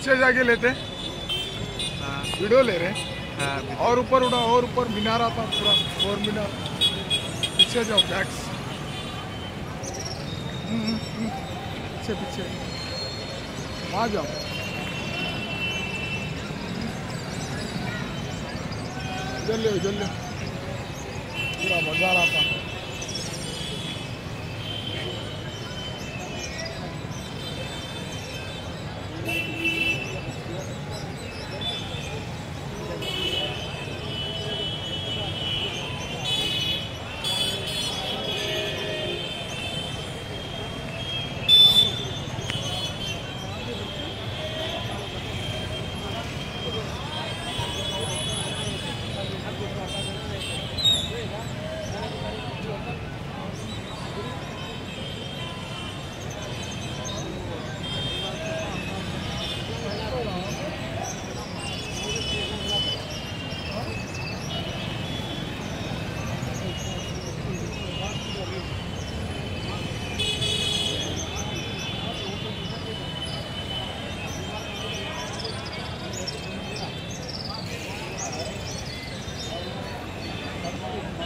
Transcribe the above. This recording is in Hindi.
पीछे जाके लेते हाँ। वीडियो ले रहे हाँ। और ऊपर उड़ा और ऊपर मीनार आता पूरा और मीनार। पीछे जाओ बैक्स हम्म, पीछे पीछे। वहाँ जाओ। इधर ले इधर ले। पूरा मज़ा आता